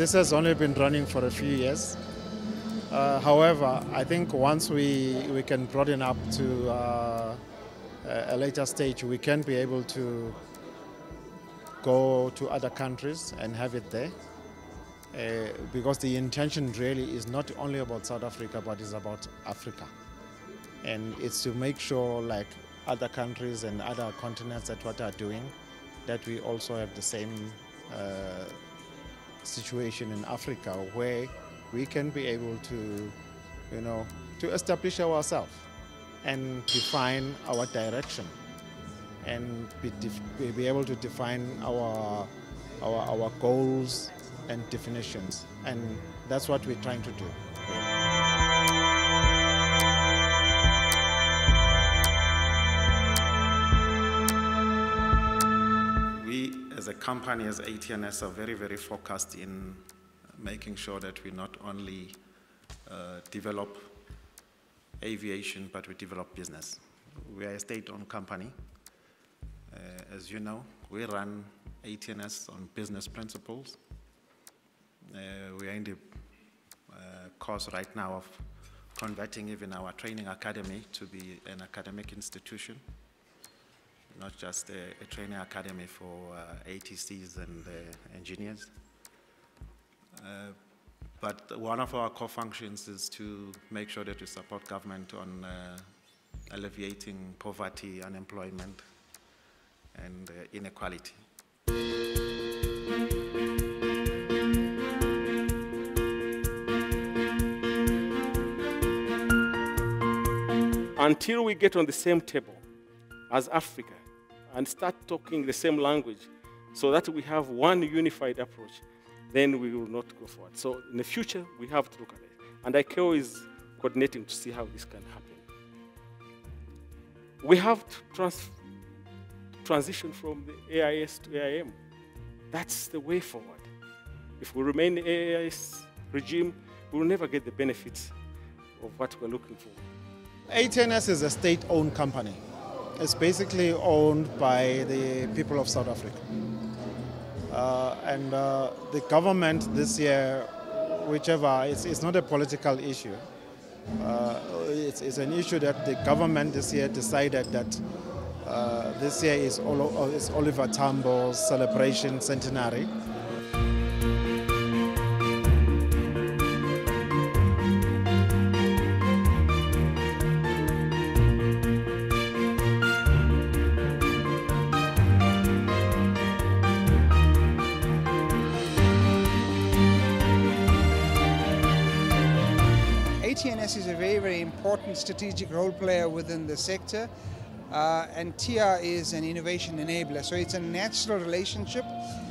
this has only been running for a few years. Uh, however, I think once we, we can broaden up to uh, a later stage, we can be able to go to other countries and have it there. Uh, because the intention really is not only about South Africa, but it's about Africa. And it's to make sure, like other countries and other continents, that what are doing, that we also have the same uh, situation in Africa where we can be able to, you know, to establish ourselves and define our direction and be, be able to define our, our, our goals and definitions. And that's what we're trying to do. As a company, as ATNS, are very, very focused in making sure that we not only uh, develop aviation, but we develop business. We are a state-owned company. Uh, as you know, we run ATNS on business principles. Uh, we are in the uh, course right now of converting even our training academy to be an academic institution, not just a, a training academy for uh, ATCs and uh, engineers. Uh, but one of our core functions is to make sure that we support government on uh, alleviating poverty, unemployment, and inequality. Until we get on the same table as Africa and start talking the same language so that we have one unified approach, then we will not go forward. So in the future, we have to look at it. And ICAO is coordinating to see how this can happen. We have to trans transition from the AIS to AIM. That's the way forward. If we remain the AIS regime, we will never get the benefits of what we're looking for. ATNS is a state-owned company. It's basically owned by the people of South Africa. Uh, and uh, the government this year, whichever, it's, it's not a political issue. Uh, it's, it's, an issue that the government this year decided that uh, this year is, is Oliver Tambo's celebration centenary. ATNS is a very, very important strategic role player within the sector. Uh, and TIA is an innovation enabler. So it's a natural relationship.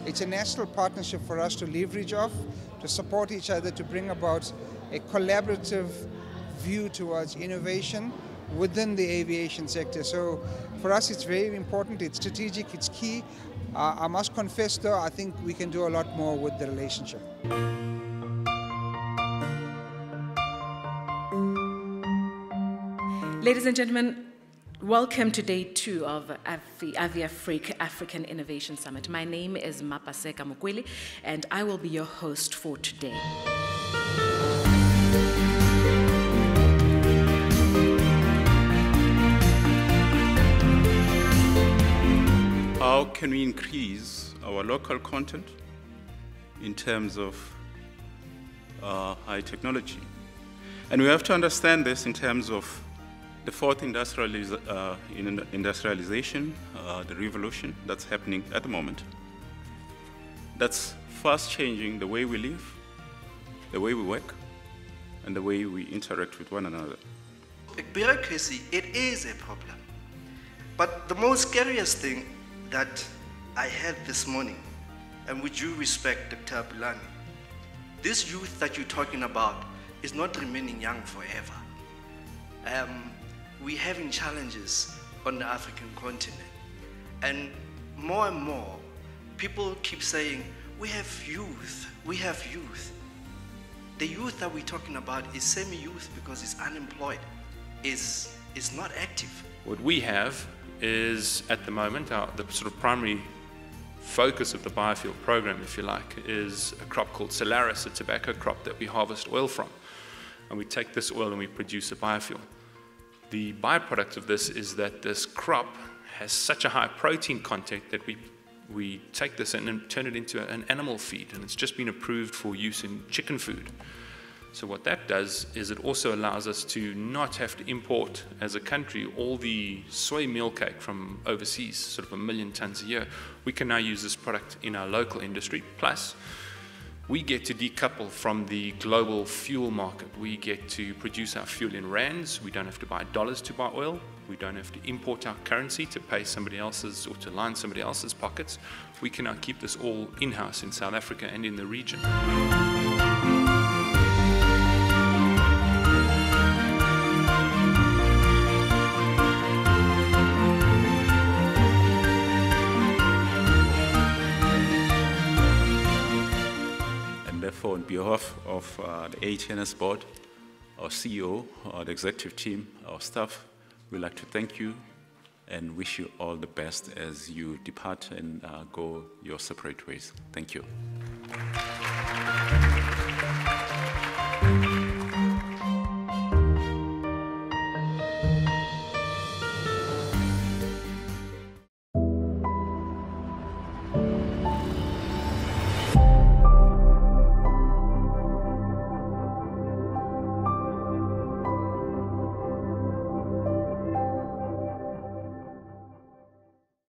It's a natural partnership for us to leverage off, to support each other, to bring about a collaborative view towards innovation within the aviation sector. So for us, it's very important. It's strategic. It's key. Uh, I must confess, though, I think we can do a lot more with the relationship. Ladies and gentlemen, welcome to day two of the AVI Afrique African Innovation Summit. My name is Mapaseka Mukwili, and I will be your host for today. How can we increase our local content in terms of uh, high technology? And we have to understand this in terms of the fourth industrializ uh, in industrialization, uh, the revolution that's happening at the moment. That's fast changing the way we live, the way we work, and the way we interact with one another. Bureaucracy, it is a problem. But the most scariest thing that I had this morning, and with due respect, Dr. Abulani, this youth that you're talking about is not remaining young forever. Um, we're having challenges on the African continent. And more and more, people keep saying, we have youth, we have youth. The youth that we're talking about is semi-youth because it's unemployed, is, is not active. What we have is, at the moment, our, the sort of primary focus of the biofuel program, if you like, is a crop called Solaris, a tobacco crop that we harvest oil from. And we take this oil and we produce a biofuel. The byproduct of this is that this crop has such a high protein content that we, we take this and turn it into an animal feed, and it's just been approved for use in chicken food. So what that does is it also allows us to not have to import as a country all the soy meal cake from overseas, sort of a million tons a year. We can now use this product in our local industry. Plus, we get to decouple from the global fuel market. We get to produce our fuel in rands. We don't have to buy dollars to buy oil. We don't have to import our currency to pay somebody else's or to line somebody else's pockets. We can now keep this all in-house in South Africa and in the region. Therefore, on behalf of uh, the ATNS board, our CEO, our executive team, our staff, we'd like to thank you and wish you all the best as you depart and uh, go your separate ways. Thank you.